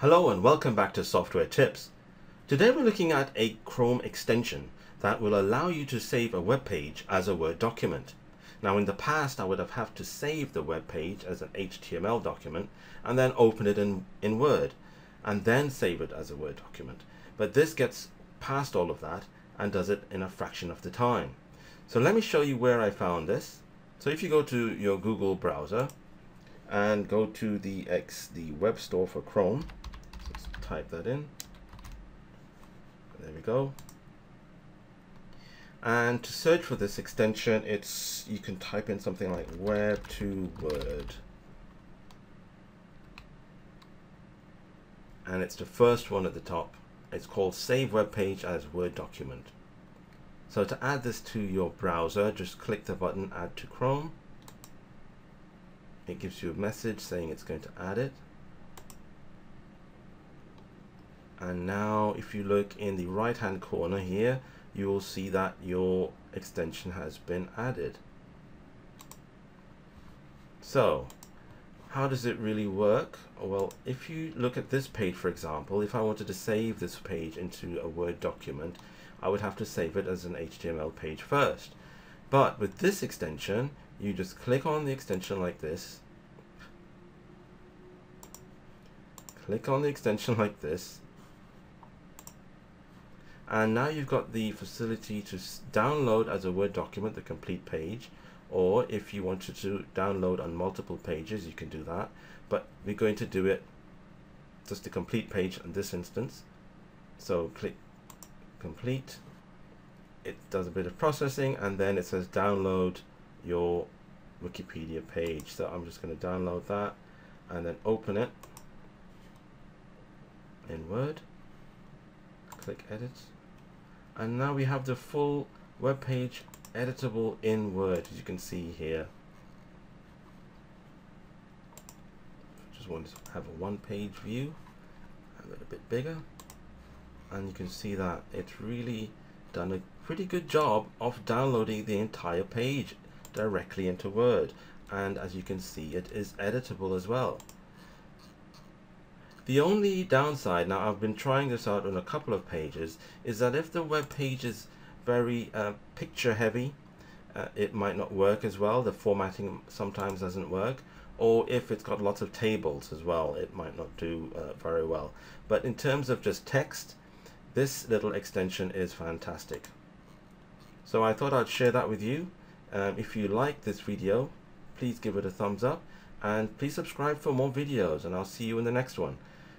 Hello and welcome back to Software Tips. Today we're looking at a Chrome extension that will allow you to save a web page as a Word document. Now in the past I would have had to save the web page as an HTML document and then open it in, in Word and then save it as a Word document. But this gets past all of that and does it in a fraction of the time. So let me show you where I found this. So if you go to your Google browser and go to the X, the web store for Chrome, type that in. There we go. And to search for this extension, it's you can type in something like web to word. And it's the first one at the top. It's called Save Web Page as Word Document. So to add this to your browser, just click the button Add to Chrome. It gives you a message saying it's going to add it. And now if you look in the right hand corner here you will see that your extension has been added. So how does it really work? Well if you look at this page for example if I wanted to save this page into a Word document I would have to save it as an HTML page first. But with this extension you just click on the extension like this. Click on the extension like this and now you've got the facility to download as a Word document the complete page or if you wanted to download on multiple pages you can do that. But we're going to do it just the complete page in this instance. So click complete. It does a bit of processing and then it says download your Wikipedia page. So I'm just going to download that and then open it in Word. Click edit and now we have the full web page editable in Word as you can see here. Just want to have a one page view a bit bigger. And you can see that it's really done a pretty good job of downloading the entire page directly into Word. And as you can see it is editable as well the only downside, now I've been trying this out on a couple of pages, is that if the web page is very uh, picture heavy, uh, it might not work as well. The formatting sometimes doesn't work. Or if it's got lots of tables as well, it might not do uh, very well. But in terms of just text, this little extension is fantastic. So I thought I'd share that with you. Um, if you like this video, please give it a thumbs up and please subscribe for more videos and I'll see you in the next one.